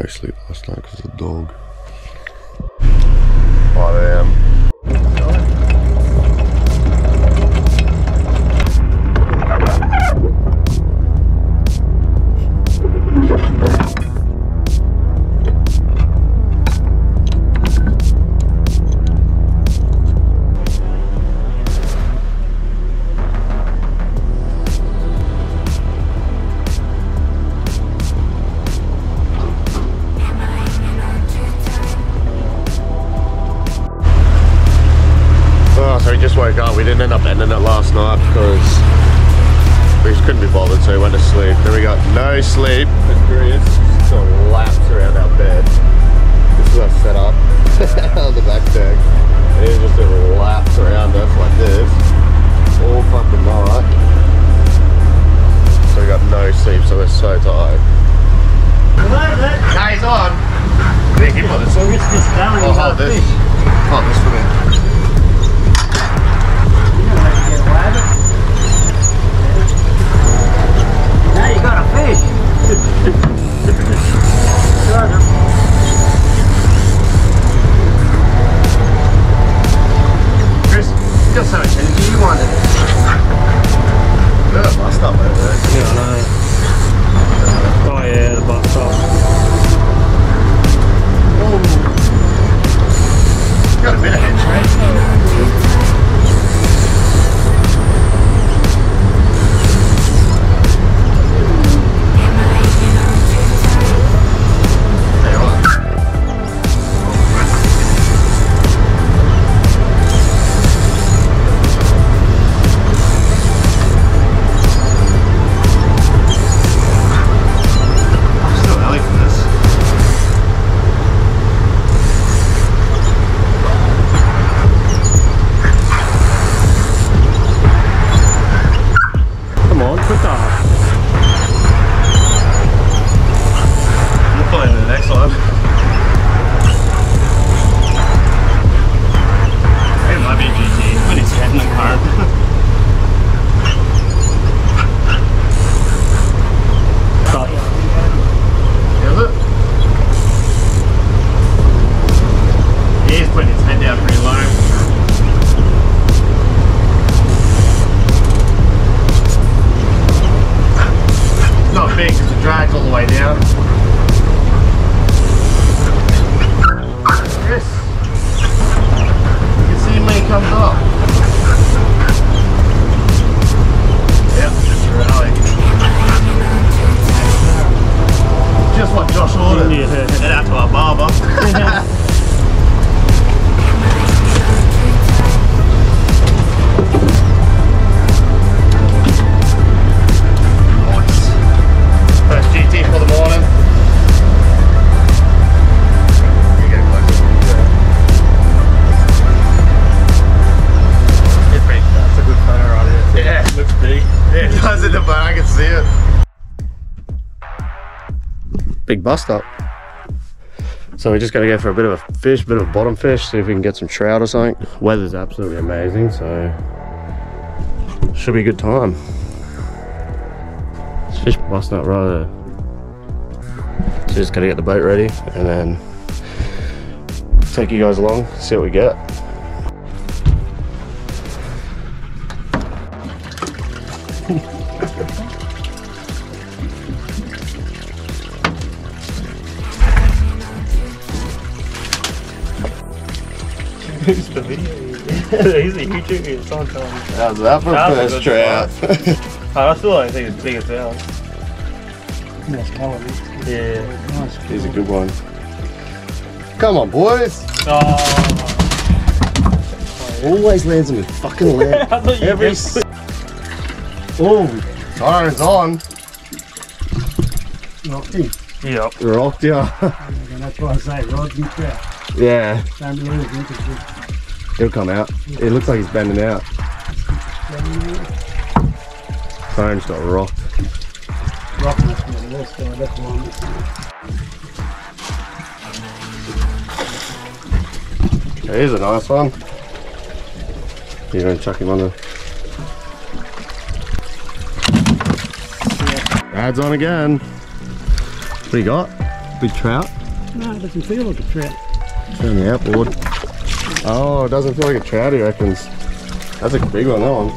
no sleep last night because of the dog. 5 a.m. ending it last night because we just couldn't be bothered, so we went to sleep. Then we got no sleep. Experience. So laps around our bed. This is our setup on the back deck. And it's just doing laps around us like this all fucking night. So we got no sleep, so we're so tired. Hey, he's on. Yeah, keep on this. So it's this down Oh, hold this. Hold this for me. Bust up. So we're just to go for a bit of a fish, bit of a bottom fish, see if we can get some trout or something. Weather's absolutely amazing, so should be a good time. Fish busting up right there. So just to get the boat ready and then take you guys along, see what we get. Who's the video? He's a YouTuber. Someone tell him. How's that for a first good? Oh, I still don't think it's big as ours. Nice colour. Yeah. Nice. He's a good one. Come on, boys. Oh. Always lands on me fucking land. I thought you Every. Oh, siren's on. Locked in. Yep. Rocked ya. And that's why I say rod and trout. yeah, Don't lose it. He'll come out. It looks like he's bending out. Siren's got rocked. Rock must be the worst guy. That's Here's a nice one. You're gonna chuck him on the. Rad's on again. What do you got? Big trout. No, it doesn't feel like a trout. Turn the outboard. Oh, it doesn't feel like a trout, he reckons. That's a big one, that one.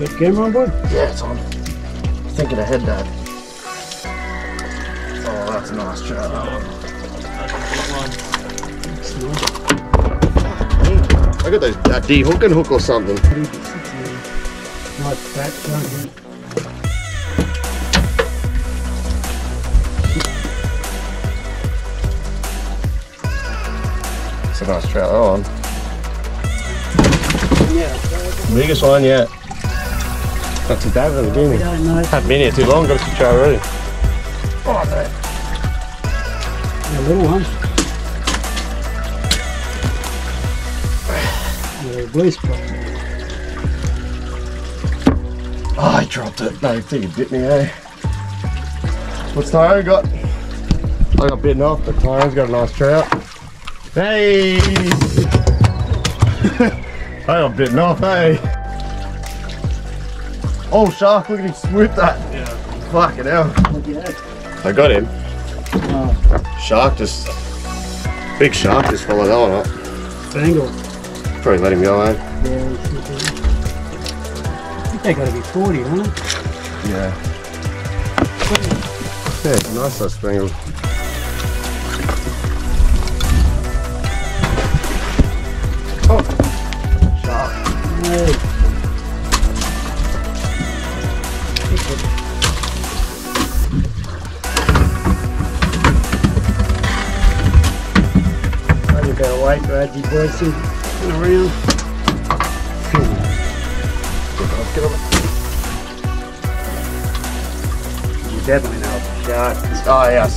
Got camera on board? Yeah, it's on. Thinking ahead, Dad. Oh, that's a nice trout. that one. Look at those, that D hook and hook or something. Nice fat chunk. It's a nice trout, that one. Yeah. Biggest one yet. Not too bad for the We beginning. don't know. Haven't been here too long, got a good trout already. Oh, no. The little ones. Yeah, blue spot. Oh, I dropped it. No, I think it bit me, eh? What's Tyrone got? I got bitten off, but Tyrone's got a nice trout. Hey! I got bitten off, hey! Oh, shark, look at him swoop that. Yeah. Fucking hell. Look at that. I got him. Oh, Shark just. Big shark just followed that one up. Bengal. Probably let him go, eh? Yeah, it's not bad. I think they gotta be 40, don't? Yeah. Yeah, nice size spangled. I've got a white Reggie Boise around. Get off, get off. You definitely know the shot. Oh, yes.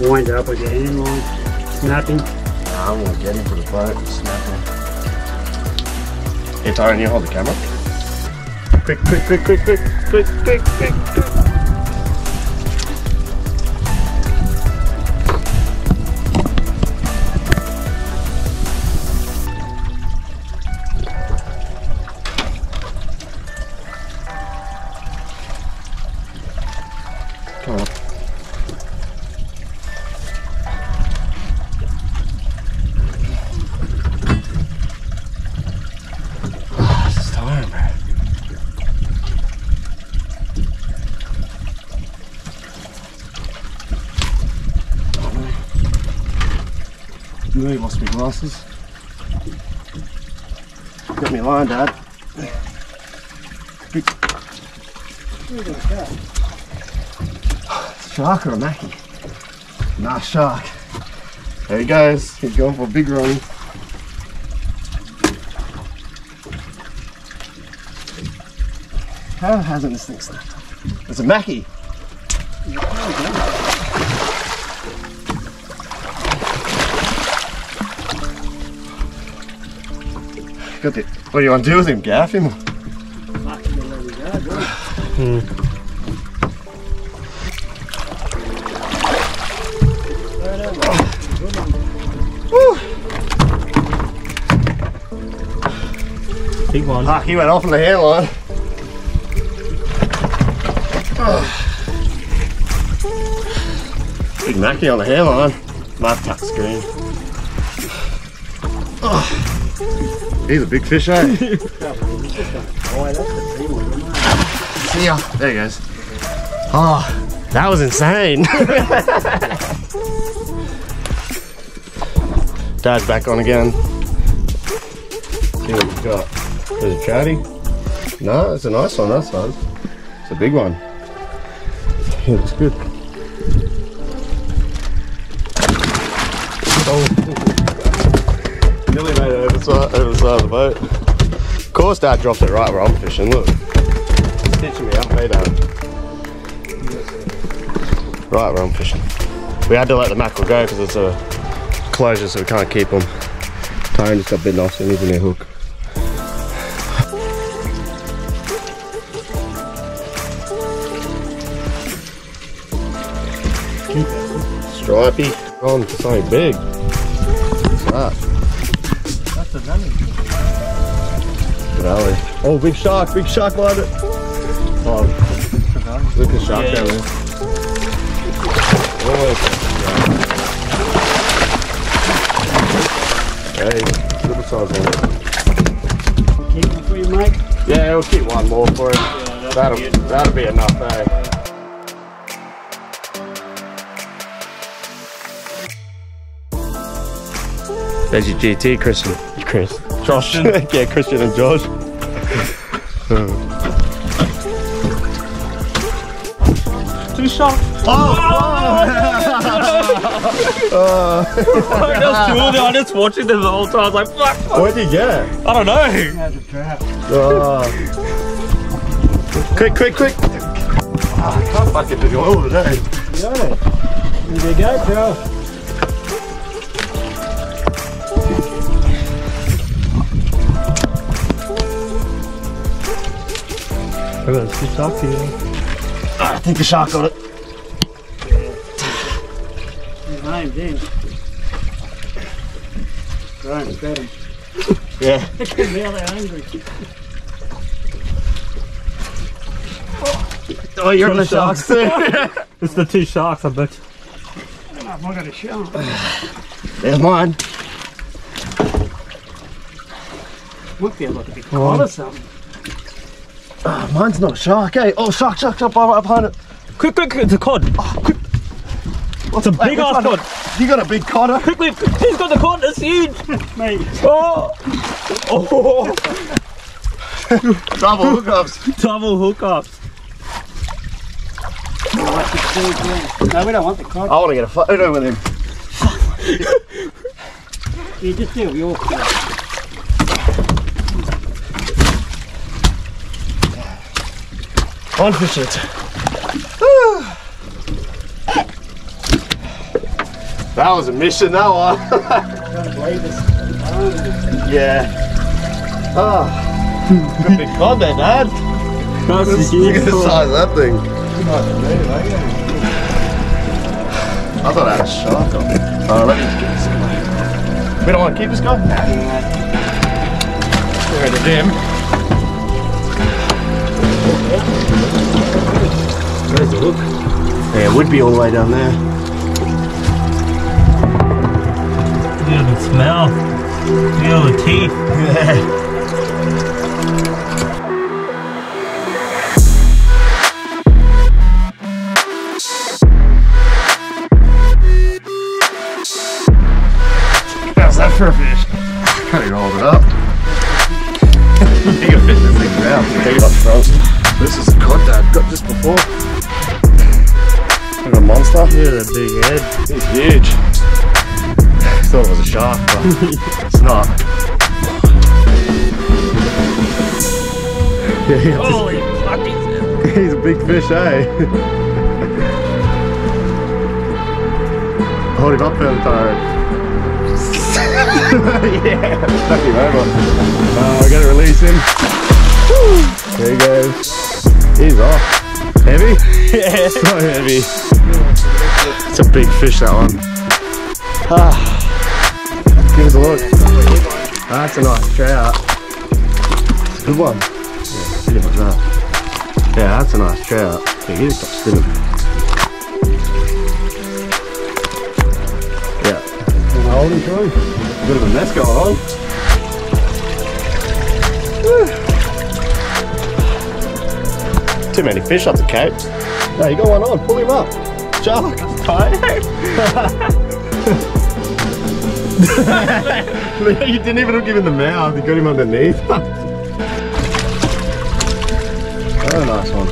Wind up with your hand line, snapping. I'm going to get him for the boat and snap him. Hey, Tyrone, you hold the camera? Quick, quick, quick, quick, quick, quick, quick, quick, quick. Lost my glasses. Got me a line, Dad. Shark or a mackie? Nah, shark. There he goes. He's going for a big run. How hasn't this thing snapped? It's a mackie. Got what do you want to do with him? Gaff him? Fucking let it go, boy. Big one. Ah, he went off on the hairline. Big Mackie on the hairline. Might touch screen. Oh, he's a big fish, eh? Boy, that's the big one, isn't it? See ya. There he goes. Oh, that was insane. Dad's back on again. See what he's got. There's a trouty. No, it's a nice one, that size. It's a big one. It looks good. Oh. Made it over the side, of the boat. Of course Dad dropped it right where I'm fishing, look. Stitching me up, hey Dad. Right where I'm fishing. We had to let the mackerel go because it's a closure so we can't keep them. Tyrone just got bitten off so he needs a new hook. Stripey. Oh, so big. What's that? That's a running. trevally. Oh, big shark, big shark behind it. Oh, look at the shark Yeah. down there. Oh, Hey, little size one. Keep it for you, mate. Yeah, we'll keep one more for him. Yeah, That'll, be that'll be enough, eh? There's your GT, Christian. Chris. Josh. yeah, Christian and Josh. Two shots. Oh! There's two of them. I'm just watching them the whole time. I was like, fuck. fuck. What'd you get? I don't know. There's a trap. Oh. Quick, quick, quick. Ah, I can't fucking do the oil today. Got it. There you go, Joe. I got two shots here. I think the shark got it. His name's in. Right, got him. Yeah. now they're hungry. Oh, you're on the sharks too. It's the two sharks, I bet. I've not got a shot. There's mine. Would feel like a big cod or something. Oh, mine's not a shark, eh? Oh, shark, shark, shark, right behind it. Quick, quick, quick, it's a cod. quick. It's a big ass cod. You got a big cod, codder. Quickly, he's got the cod. It's huge. Mate, Oh, oh, Double hookups. double hookups. I like the food, yeah. No, we don't want the cod. I want to get a photo with him. You just do your food. On fish it. that was a mission, that one. Don't believe us. yeah. Oh. Good big cod there, Dad. That's a Look at the size of that thing. I thought I had a shark on it. Oh, uh, let me just get this guy. We don't want to keep this guy? Nah. We're in the gym. There's a hook. Yeah, it would be all the way down there. Look at the smell. Look at all the teeth. Yeah. How's that for a fish? Can't even hold it up. Bigger fish than things out. Okay, got front. This is a cod dad got just before. Look at a monster. Look at the big head. He's huge. I Thought it was a shark, but it's not. Yeah, he got Holy fucking he's a big fish, eh? Hold him up for the time. yeah, knock him over. Uh, we gotta release him. Woo. There he goes. He's off. Heavy? Yeah. So heavy. It's a big fish, that one. Ah. Give us a look. That's a nice trout. It's a good one. Yeah, pretty much that. Yeah, that's a nice trout. Yeah, he just stopped spinning. Yeah. And hold him through. Bit of a mess going on. Too many fish up the cape. No, you got one on. Pull him up. Shark. you didn't even look him in the mouth. You got him underneath. oh, nice one.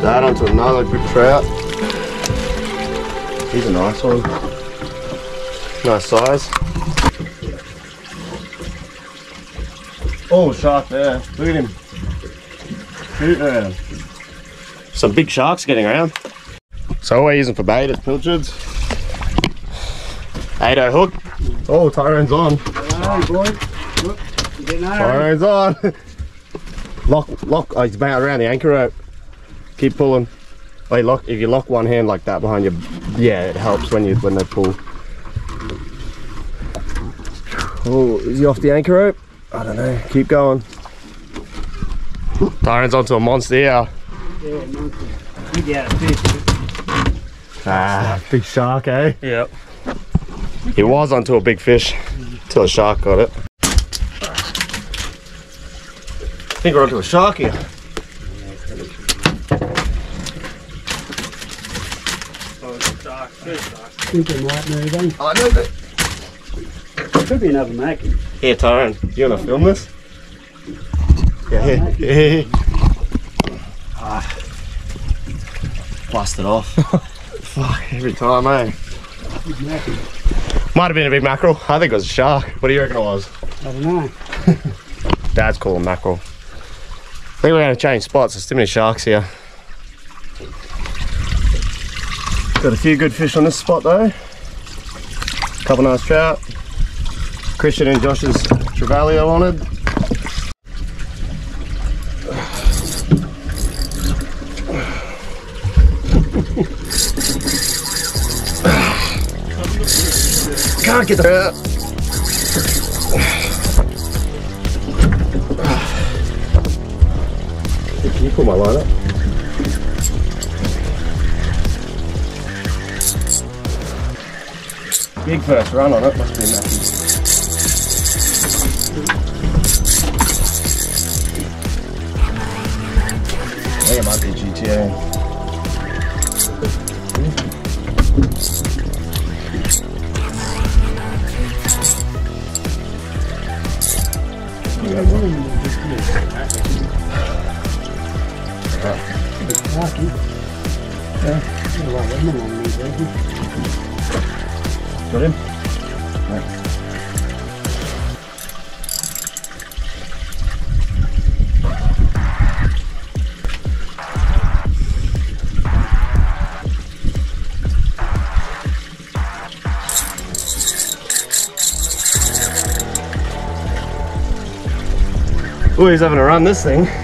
That onto another good trout. He's a nice one. Nice size. Oh, shark there. Look at him. Shooting. Some big sharks getting around. So what we're using for bait is pilchards. 8 hook. Oh, Tyrone's on. Hey, boy. Look, you getting over? Tyrone's on. lock, lock. Oh, he's about around the anchor rope. Keep pulling. Oh, you lock. If you lock one hand like that behind you, yeah, it helps when you when they pull. Oh, is he off the anchor rope? I don't know. Keep going. Tyron's onto a monster here. Yeah, monkey. Got a fish. Ah, big shark, eh? Yep. He was onto a big fish till a shark got it. I think we're onto a shark here. Oh, it's a shark. Good shark. I think it might move on. I know that. Could be another mackie. Here, Tyron, you wanna film this? Yeah, here. here, here. Ah. Busted off. Fuck, every time, eh? Might have been a big mackerel. I think it was a shark. What do you reckon it was? I don't know. Dad's calling mackerel. I think we're going to change spots. There's too many sharks here. Got a few good fish on this spot though. Couple nice trout. Christian and Josh's Trevalio on it. Can't get the uh, Can you pull my line up? Big first run on it, must be Matthew. I think it might be GTA. Big. Yeah. Got a lot of them on these? Got him? Oh, he's having a run this thing.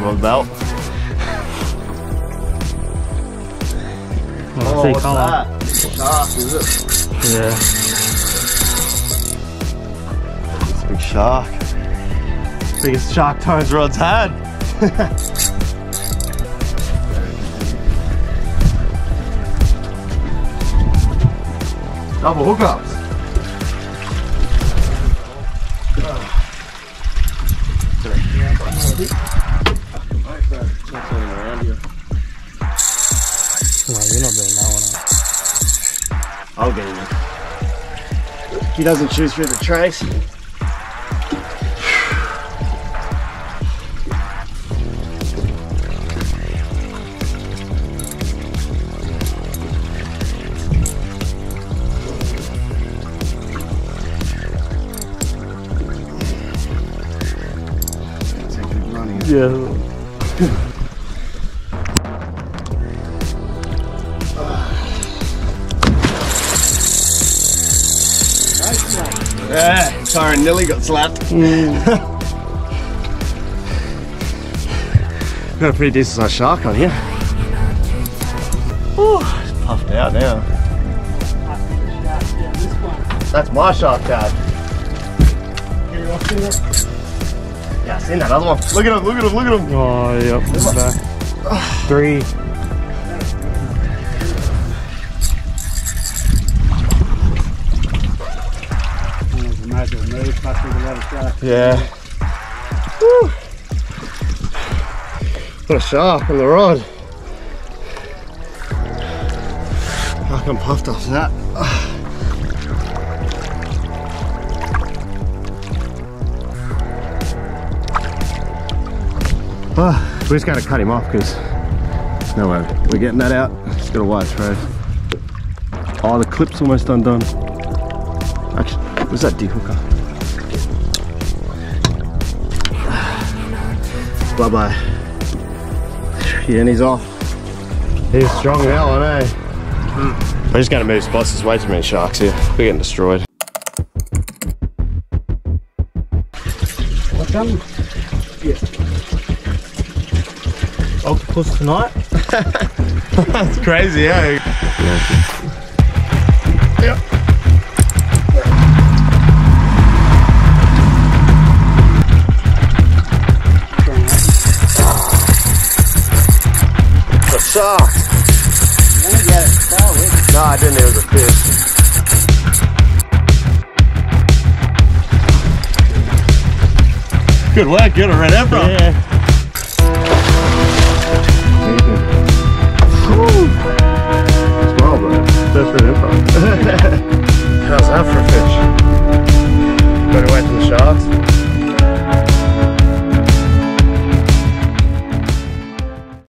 Two on belt. Oh, see color. Shark, is it? Yeah. It's a big shark. Biggest shark Tones Rod's had. Double hookups. One. Him. He doesn't choose through the trace. Yeah. Yeah, sorry, Nilly got slapped. Mm. Got a pretty decent sized shark on here. Ooh, it's puffed out now. Yeah, this one. That's my shark, Dad. Get it off in there. Yeah, I seen that other one. Look at him, look at him, look at him. Oh, yep. it's. Three. Must be a lot of sharks. Yeah. Woo. What a shark on the rod. Fucking puffed off that. Oh, we just gotta cut him off because no way we're getting that out. It's got a wide throat. Oh, the clip's almost undone. Actually, was that dehooker? Bye bye. Yeah, and he's off. He's strong now, I know. We just gotta move spots. There's way too many sharks here. We're getting destroyed. What's coming? Octopus tonight? That's crazy, eh? A shark. Let me get it. Start with. No, I didn't. It was a fish. Good work. Good red ever. Yeah. Small, bro. That's red ever. How's that for a fish?